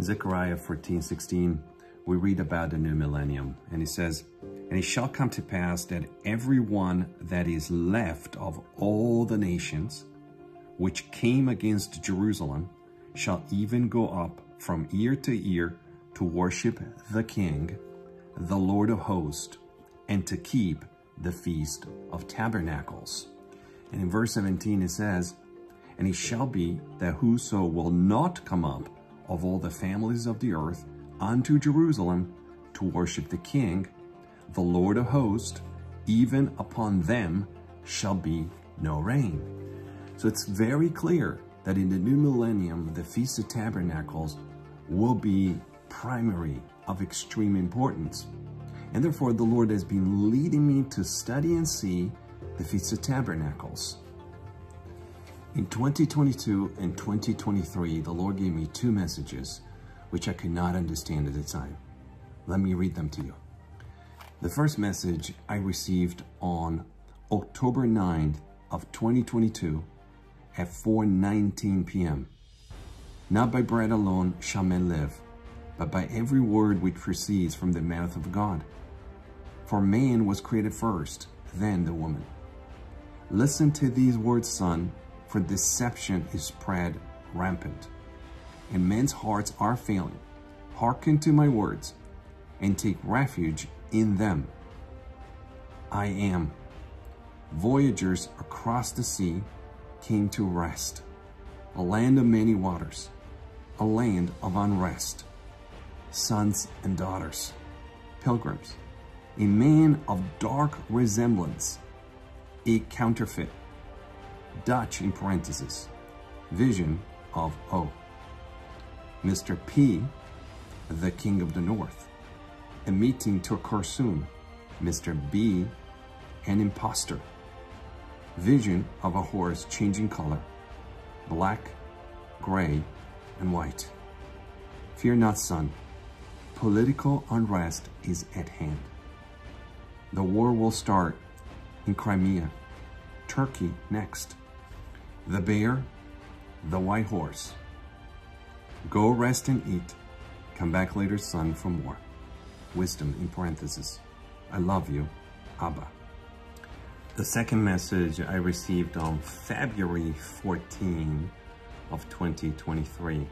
In Zechariah 14, 16, we read about the new millennium, and it says, And it shall come to pass that every one that is left of all the nations which came against Jerusalem shall even go up from ear to ear to worship the King, the Lord of hosts, and to keep the Feast of Tabernacles. And in verse 17 it says, And it shall be that whoso will not come up of all the families of the earth unto Jerusalem to worship the King, the Lord of hosts, even upon them shall be no rain. So it's very clear that in the new millennium, the Feast of Tabernacles will be primary of extreme importance. And therefore, the Lord has been leading me to study and see the Feast of Tabernacles. In 2022 and 2023, the Lord gave me two messages which I could not understand at the time. Let me read them to you. The first message I received on October 9th of 2022 at 4.19 p.m. Not by bread alone shall men live, but by every word which proceeds from the mouth of God. For man was created first, then the woman. Listen to these words, son, for deception is spread rampant, and men's hearts are failing. Hearken to my words, and take refuge in them. I am. Voyagers across the sea came to rest, a land of many waters, a land of unrest, sons and daughters, pilgrims, a man of dark resemblance, a counterfeit, Dutch in parentheses, vision of O. Mr. P, the king of the north, a meeting to occur soon, Mr. B, an impostor, vision of a horse changing color, black, gray, and white. Fear not, son. Political unrest is at hand. The war will start in Crimea, Turkey next. The bear, the white horse. Go rest and eat. Come back later, son, for more. Wisdom in parentheses. I love you, Abba. The second message I received on February 14 of 2023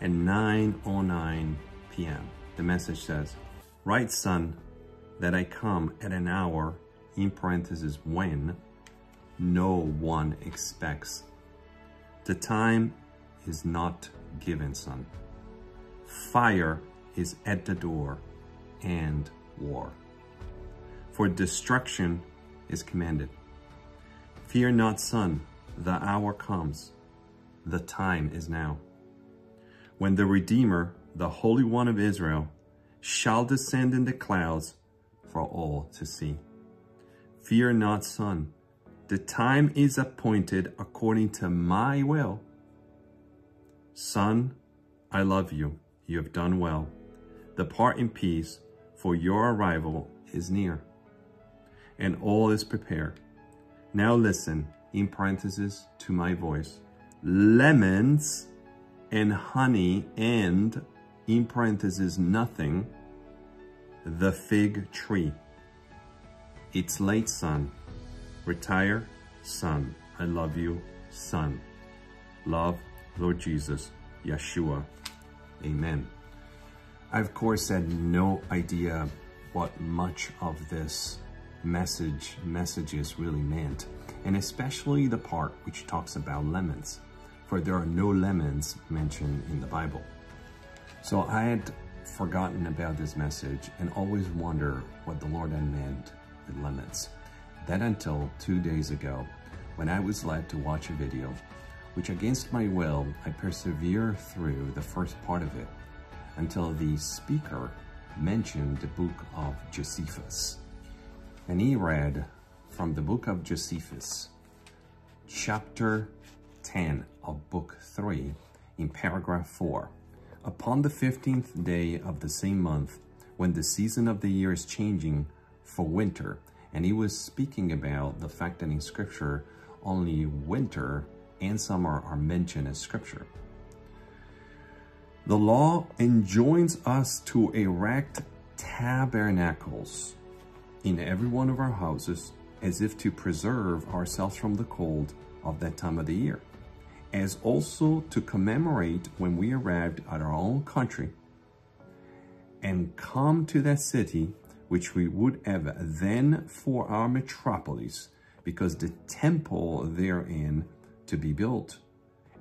at 9.09 p.m. The message says, Write, son, that I come at an hour, in parentheses, when no one expects. The time is not given, son. Fire is at the door and war. For destruction is commanded. Fear not, son, the hour comes. The time is now. When the Redeemer, the Holy One of Israel, shall descend in the clouds for all to see. Fear not, son. The time is appointed according to my will. Son, I love you. You have done well. Depart in peace, for your arrival is near and all is prepared. Now listen, in parentheses, to my voice. Lemons and honey and, in parentheses, nothing, the fig tree. It's late, son. Retire, son. I love you, son. Love, Lord Jesus, Yeshua. Amen. I, of course, had no idea what much of this message messages really meant, and especially the part which talks about lemons, for there are no lemons mentioned in the Bible. So I had forgotten about this message and always wonder what the Lord had meant with lemons. That until two days ago, when I was led to watch a video, which against my will, I persevere through the first part of it until the speaker mentioned the book of Josephus. And he read from the book of Josephus, chapter 10 of book 3, in paragraph 4. Upon the 15th day of the same month, when the season of the year is changing for winter, and he was speaking about the fact that in scripture, only winter and summer are mentioned as scripture. The law enjoins us to erect tabernacles in every one of our houses as if to preserve ourselves from the cold of that time of the year, as also to commemorate when we arrived at our own country and come to that city which we would have then for our metropolis, because the temple therein to be built,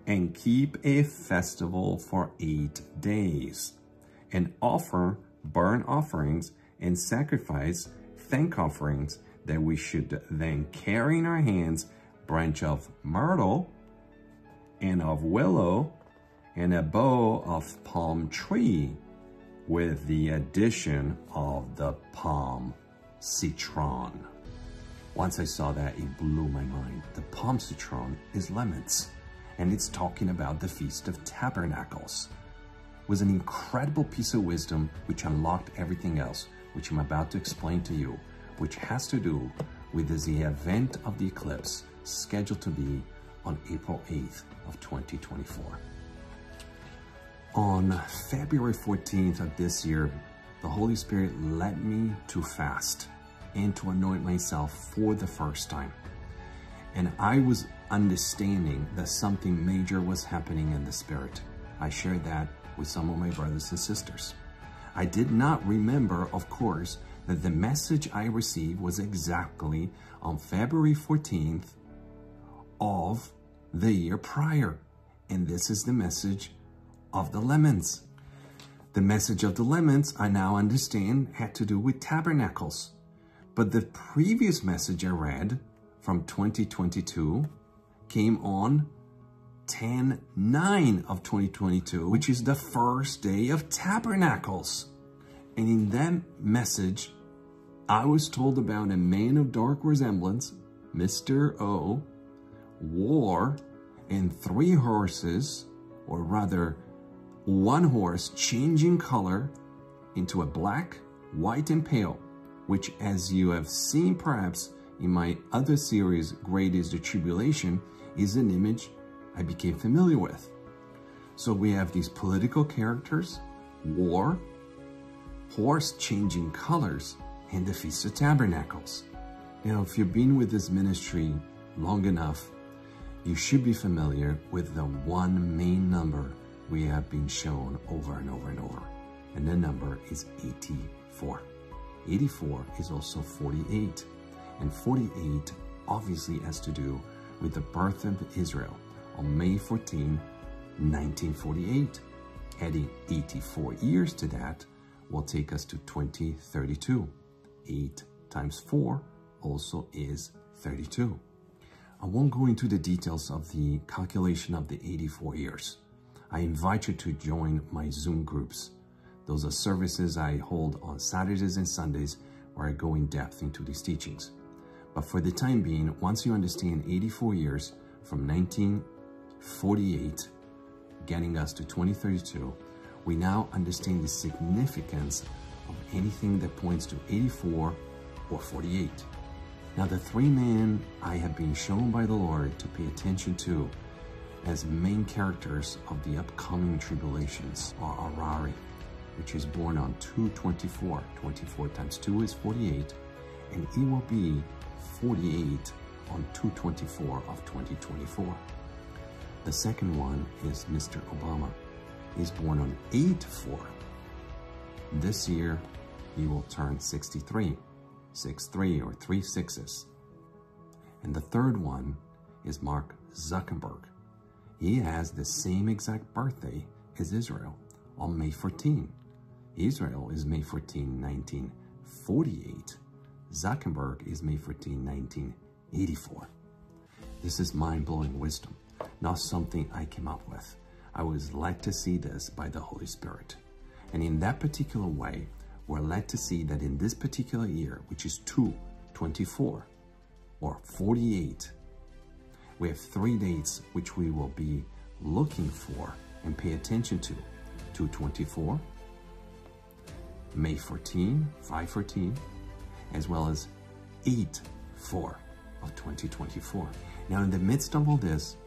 and keep a festival for eight days, and offer burnt offerings and sacrifice thank offerings that we should then carry in our hands branch of myrtle and of willow and a bough of palm tree with the addition of the palm citron. Once I saw that, it blew my mind. The palm citron is lemons, and it's talking about the Feast of Tabernacles. It was an incredible piece of wisdom which unlocked everything else, which I'm about to explain to you, which has to do with the event of the eclipse scheduled to be on April 8th of 2024. On February 14th of this year, the Holy Spirit led me to fast and to anoint myself for the first time. And I was understanding that something major was happening in the Spirit. I shared that with some of my brothers and sisters. I did not remember, of course, that the message I received was exactly on February 14th of the year prior. And this is the message of the lemons. The message of the lemons, I now understand, had to do with tabernacles. But the previous message I read from 2022 came on 10-9 of 2022, which is the first day of tabernacles. And in that message, I was told about a man of dark resemblance, Mr. O, war, and three horses, or rather one horse changing color into a black, white, and pale, which as you have seen perhaps in my other series, Great is the Tribulation, is an image I became familiar with. So we have these political characters, war, horse changing colors, and the Feast of Tabernacles. Now, if you've been with this ministry long enough, you should be familiar with the one main number we have been shown over and over and over. And the number is 84. 84 is also 48. And 48 obviously has to do with the birth of Israel on May 14, 1948. Adding 84 years to that will take us to 2032. 8 times 4 also is 32. I won't go into the details of the calculation of the 84 years. I invite you to join my Zoom groups. Those are services I hold on Saturdays and Sundays where I go in depth into these teachings. But for the time being, once you understand 84 years from 1948, getting us to 2032, we now understand the significance of anything that points to 84 or 48. Now, the three men I have been shown by the Lord to pay attention to as main characters of the upcoming tribulations are Arari, which is born on 224. 24 times 2 is 48, and he will be 48 on 224 of 2024. The second one is Mr. Obama. He's born on 8-4. This year, he will turn 63, 6-3 or 3 sixes. And the third one is Mark Zuckerberg. He has the same exact birthday as Israel on May 14. Israel is May 14, 1948. Zuckerberg is May 14, 1984. This is mind-blowing wisdom, not something I came up with. I was led to see this by the Holy Spirit. And in that particular way, we're led to see that in this particular year, which is 224 or 48, we have three dates which we will be looking for and pay attention to. 224, May 14, 514, as well as 8, 4 of 2024. Now in the midst of all this,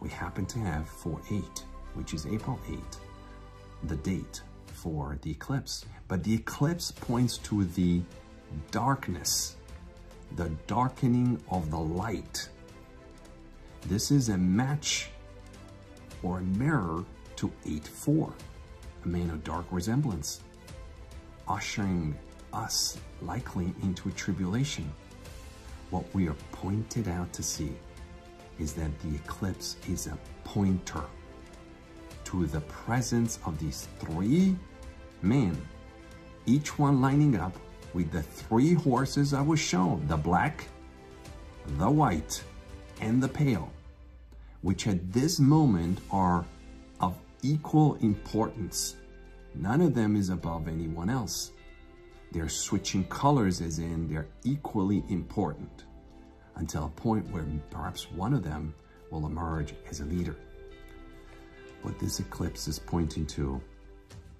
we happen to have 4, 8, which is April 8, the date for the eclipse, but the eclipse points to the darkness, the darkening of the light. This is a match or a mirror to 8-4, a man of dark resemblance, ushering us likely into a tribulation. What we are pointed out to see is that the eclipse is a pointer to the presence of these three men, each one lining up with the three horses I was shown, the black, the white, and the pale, which at this moment are of equal importance. None of them is above anyone else. They're switching colors as in they're equally important until a point where perhaps one of them will emerge as a leader. What this eclipse is pointing to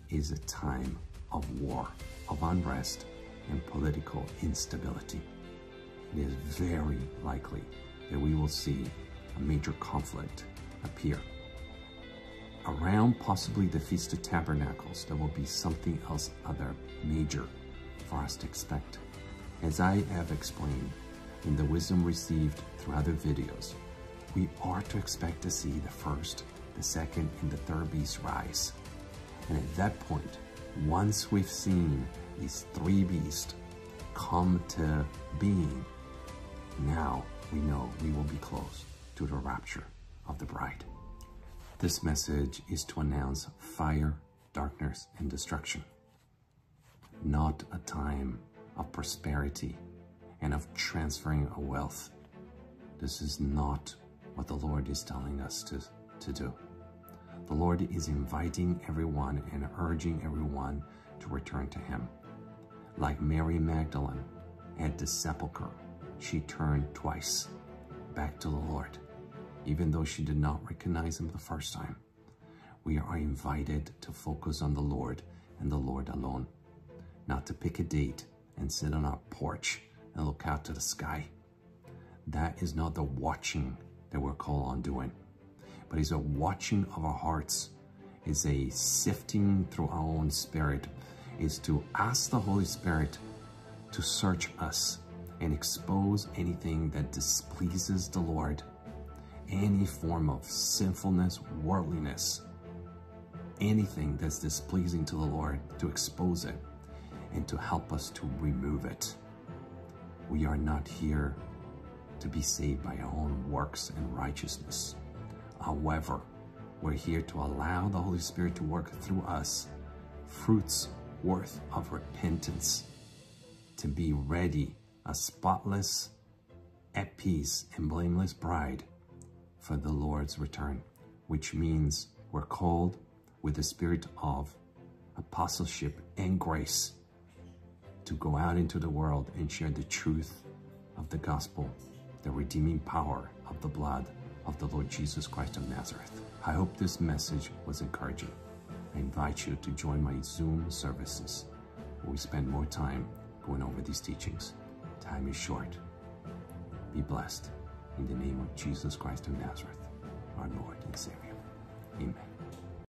is a time of war, of unrest, and political instability. It is very likely that we will see a major conflict appear. Around possibly the Feast of Tabernacles, there will be something else other major for us to expect. As I have explained in the wisdom received through other videos, we are to expect to see the first, the second, and the third beast rise. And at that point, once we've seen these three beasts come to being, now we know we will be close to the rapture of the bride. This message is to announce fire, darkness, and destruction not a time of prosperity and of transferring a wealth. This is not what the Lord is telling us to, to do. The Lord is inviting everyone and urging everyone to return to Him. Like Mary Magdalene at the sepulchre, she turned twice back to the Lord, even though she did not recognize Him the first time. We are invited to focus on the Lord and the Lord alone not to pick a date and sit on our porch and look out to the sky. That is not the watching that we're called on doing, but it's a watching of our hearts. It's a sifting through our own spirit. It's to ask the Holy Spirit to search us and expose anything that displeases the Lord, any form of sinfulness, worldliness, anything that's displeasing to the Lord, to expose it and to help us to remove it. We are not here to be saved by our own works and righteousness. However, we're here to allow the Holy Spirit to work through us fruits worth of repentance, to be ready, a spotless, at peace, and blameless bride for the Lord's return, which means we're called with the spirit of apostleship and grace to go out into the world and share the truth of the gospel, the redeeming power of the blood of the Lord Jesus Christ of Nazareth. I hope this message was encouraging. I invite you to join my Zoom services where we spend more time going over these teachings. Time is short. Be blessed in the name of Jesus Christ of Nazareth, our Lord and Savior. Amen.